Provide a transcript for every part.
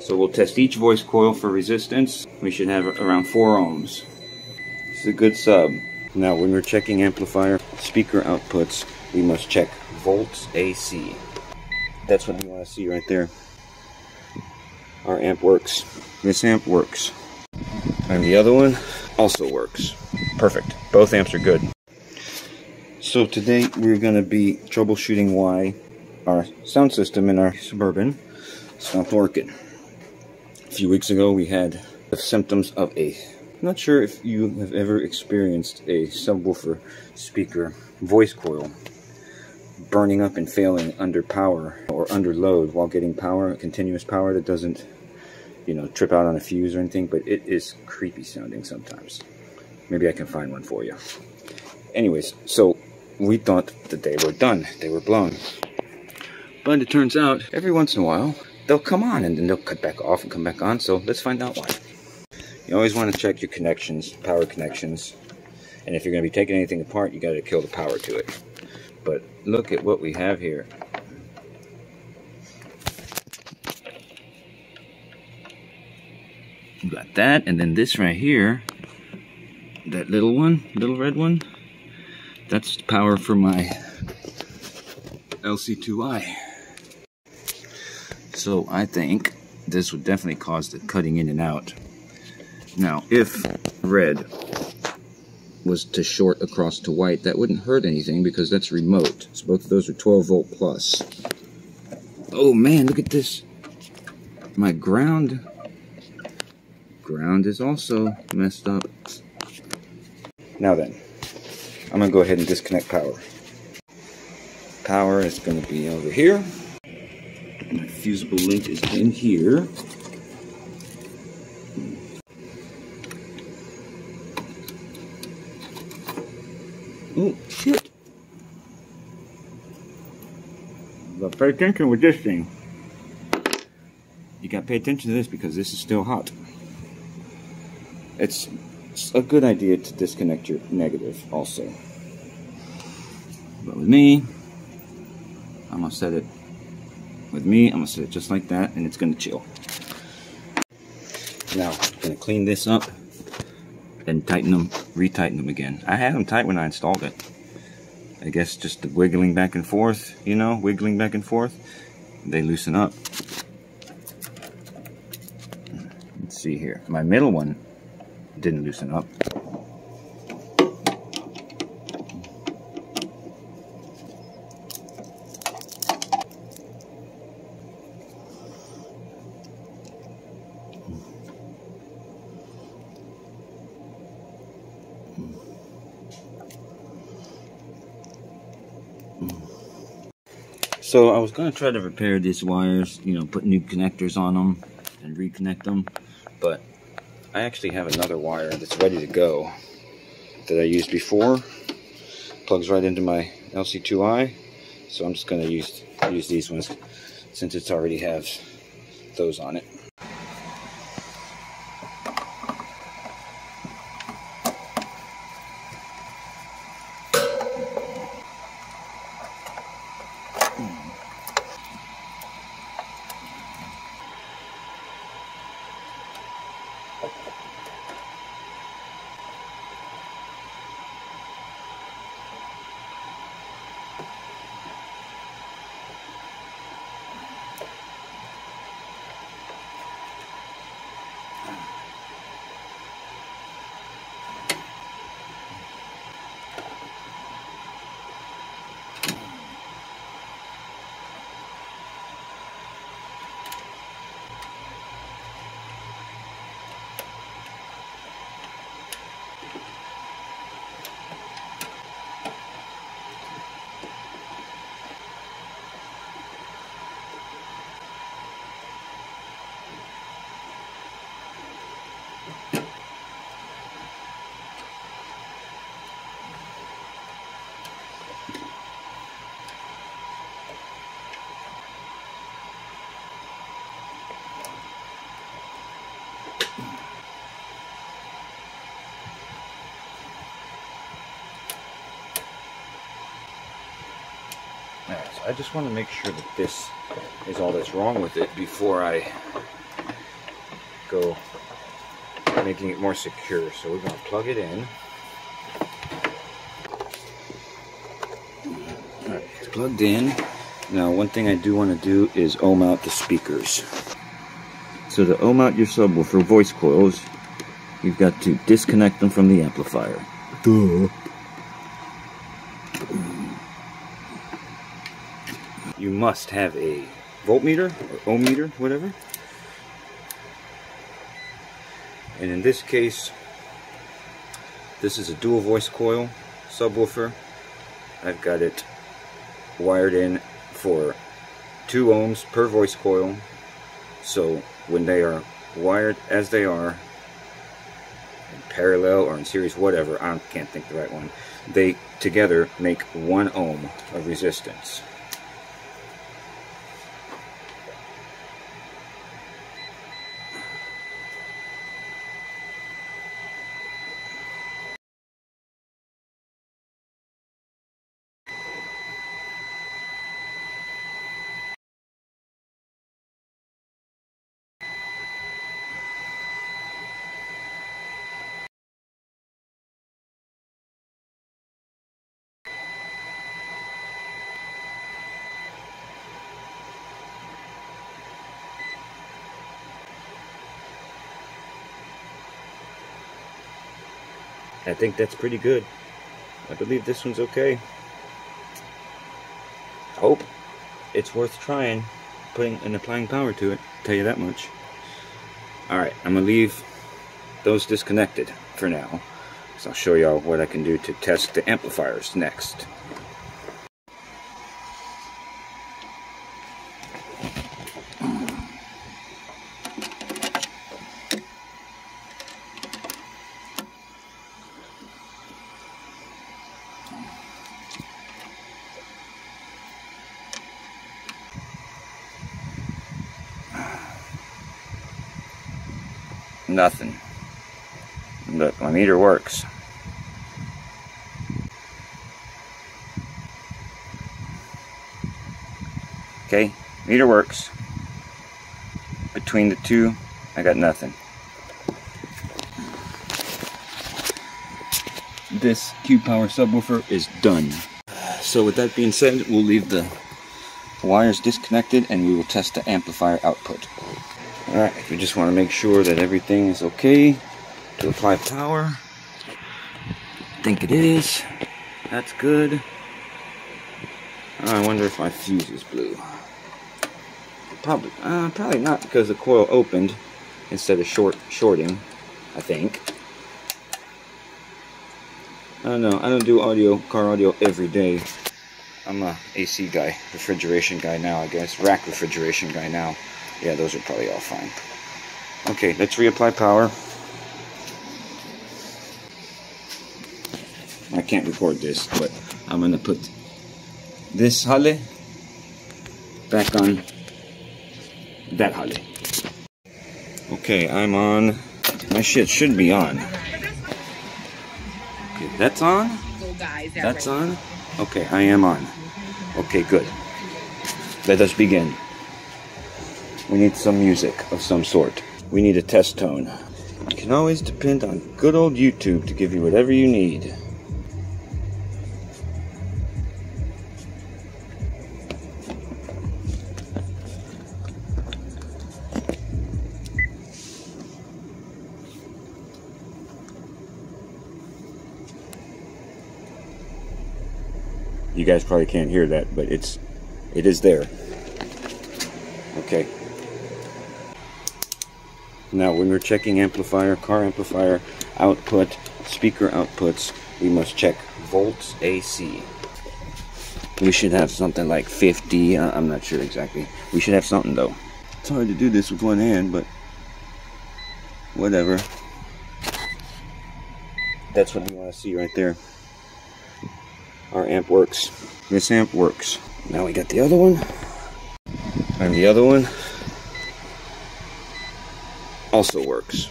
So we'll test each voice coil for resistance. We should have around 4 ohms. It's a good sub. Now when we're checking amplifier speaker outputs, we must check volts AC. That's what you want to see right there. Our amp works. This amp works. And the other one also works. Perfect. Both amps are good. So today we're going to be troubleshooting why our sound system in our Suburban stopped working. A few weeks ago we had the symptoms of a I'm not sure if you have ever experienced a subwoofer speaker voice coil burning up and failing under power or under load while getting power, continuous power that doesn't, you know, trip out on a fuse or anything, but it is creepy sounding sometimes. Maybe I can find one for you. Anyways, so we thought that they were done. They were blown. But it turns out every once in a while, they'll come on and then they'll cut back off and come back on. So let's find out why. You always want to check your connections, power connections. And if you're going to be taking anything apart, you got to kill the power to it. But look at what we have here. You got that, and then this right here, that little one, little red one, that's power for my LC2I. So I think this would definitely cause the cutting in and out. Now, if red was to short across to white, that wouldn't hurt anything because that's remote. So both of those are 12 volt plus. Oh man, look at this. My ground, ground is also messed up. Now then, I'm gonna go ahead and disconnect power. Power is gonna be over here. Fusible link is in here. Oh, shit. But pay attention with this thing. You gotta pay attention to this because this is still hot. It's, it's a good idea to disconnect your negative also. But with me, I'm gonna set it, with me, I'm gonna set it just like that and it's gonna chill. Now, I'm gonna clean this up and tighten them, retighten them again. I had them tight when I installed it. I guess just the wiggling back and forth, you know, wiggling back and forth, they loosen up. Let's see here. My middle one didn't loosen up. So I was going to try to repair these wires, you know, put new connectors on them and reconnect them, but I actually have another wire that's ready to go that I used before. Plugs right into my LC2I, so I'm just going to use use these ones since it's already has those on it. Alright, so I just want to make sure that this is all that's wrong with it before I go making it more secure. So we're going to plug it in. Alright, it's plugged in. Now one thing I do want to do is ohm out the speakers. So to ohm out your subwoofer voice coils, you've got to disconnect them from the amplifier. Duh. Must have a voltmeter or ohm meter, whatever. And in this case, this is a dual voice coil subwoofer. I've got it wired in for 2 ohms per voice coil. So when they are wired as they are, in parallel or in series, whatever, I can't think the right one, they together make 1 ohm of resistance. I think that's pretty good. I believe this one's okay. Hope it's worth trying, putting and applying power to it. Tell you that much. Alright, I'm gonna leave those disconnected for now. So I'll show y'all what I can do to test the amplifiers next. Nothing. Look, my meter works. Okay, meter works. Between the two, I got nothing. This Q Power subwoofer is done. So with that being said, we'll leave the wires disconnected and we will test the amplifier output. Alright, we just want to make sure that everything is okay to apply power. I think it is. That's good. I wonder if my fuse is blue. Probably, uh, probably not because the coil opened instead of short shorting. I think. I don't know. I don't do audio, car audio every day. I'm a AC guy, refrigeration guy now, I guess. Rack refrigeration guy now. Yeah, those are probably all fine. Okay, let's reapply power. I can't record this, but I'm gonna put this Halle back on that Halle. Okay, I'm on. My shit should be on. Okay, that's on? That's on? Okay, I am on. Okay, good. Let us begin. We need some music of some sort. We need a test tone. You can always depend on good old YouTube to give you whatever you need. You guys probably can't hear that, but it's it is there. Okay. Now, when we're checking amplifier, car amplifier output, speaker outputs, we must check volts AC. We should have something like 50. Uh, I'm not sure exactly. We should have something though. It's hard to do this with one hand, but whatever. That's what we want to see right there. Our amp works. This amp works. Now we got the other one. And the other one also works.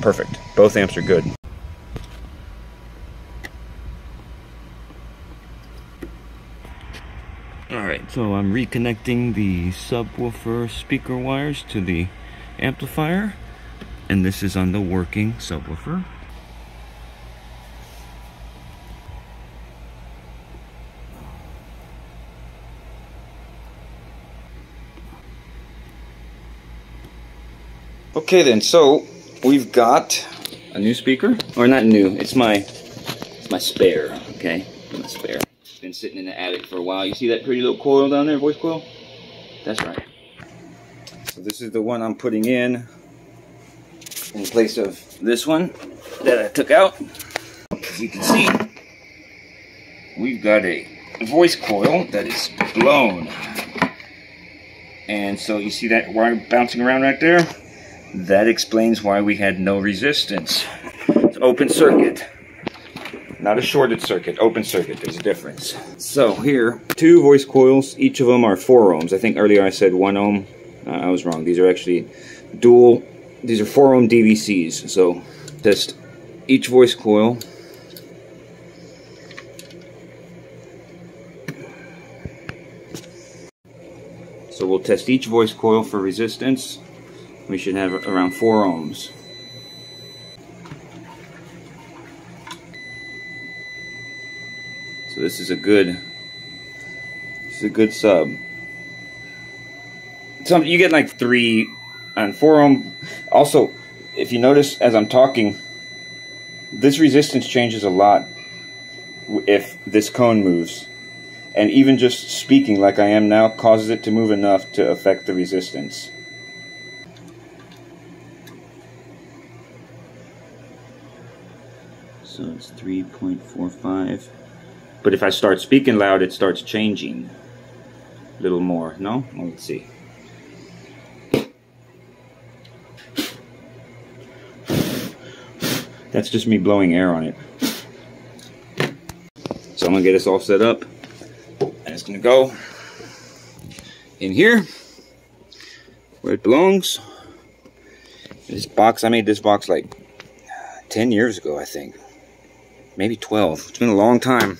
Perfect. Both amps are good. Alright, so I'm reconnecting the subwoofer speaker wires to the amplifier. And this is on the working subwoofer. Okay then, so we've got a new speaker, or not new, it's my, it's my spare, okay, my spare been sitting in the attic for a while. You see that pretty little coil down there, voice coil? That's right. So this is the one I'm putting in in place of this one that I took out. As you can see, we've got a voice coil that is blown. And so you see that wire bouncing around right there? That explains why we had no resistance. It's open circuit. Not a shorted circuit, open circuit, there's a difference. So here, two voice coils, each of them are 4 ohms. I think earlier I said 1 ohm, uh, I was wrong. These are actually dual, these are 4 ohm DVCs. So test each voice coil. So we'll test each voice coil for resistance. We should have around 4 ohms. So this is a good, this is a good sub. Some you get like three on four ohm. Also, if you notice as I'm talking, this resistance changes a lot if this cone moves. And even just speaking like I am now causes it to move enough to affect the resistance. So it's 3.45. But if I start speaking loud, it starts changing a little more. No? Let's see. That's just me blowing air on it. So I'm going to get this all set up. And it's going to go in here where it belongs. This box, I made this box like 10 years ago, I think. Maybe 12. It's been a long time.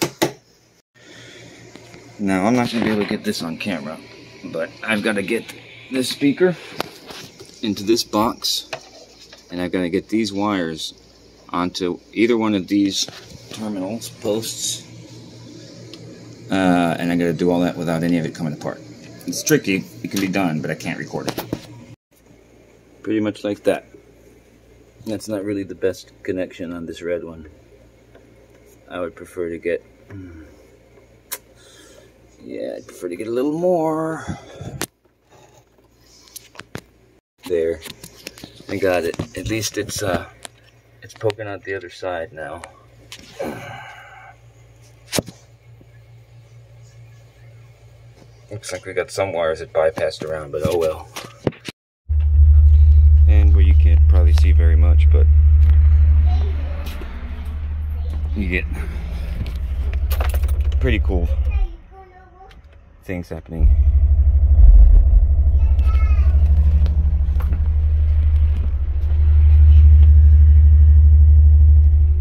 Now, I'm not going to be able to get this on camera, but I've got to get this speaker into this box, and I've got to get these wires onto either one of these terminals, posts, uh, and I got to do all that without any of it coming apart. It's tricky, it can be done, but I can't record it. Pretty much like that. That's not really the best connection on this red one. I would prefer to get... Yeah, I'd prefer to get a little more. There. I got it. At least it's uh it's poking out the other side now. Looks like we got some wires that bypassed around, but oh well. And where you can't probably see very much, but you get pretty cool things happening.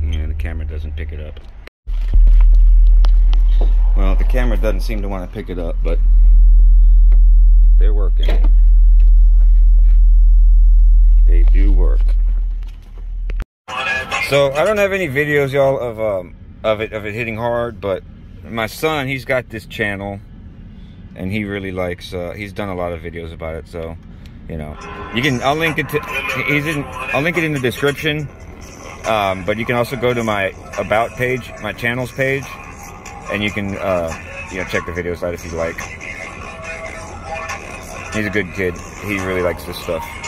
Yeah, the camera doesn't pick it up. Well, the camera doesn't seem to want to pick it up, but they're working. They do work. So I don't have any videos, y'all, of um, of it of it hitting hard, but my son, he's got this channel and he really likes uh, he's done a lot of videos about it so you know. You can i'll link it to he's in i'll link it in the description um, but you can also go to my about page my channels page and you can uh, you know check the videos out if you like. He's a good kid. He really likes this stuff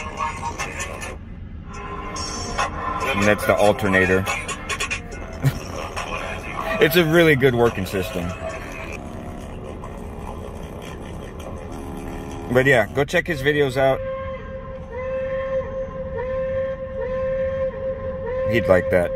and that's the alternator it's a really good working system But yeah, go check his videos out. He'd like that.